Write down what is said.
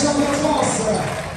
grande aplauso, nossa!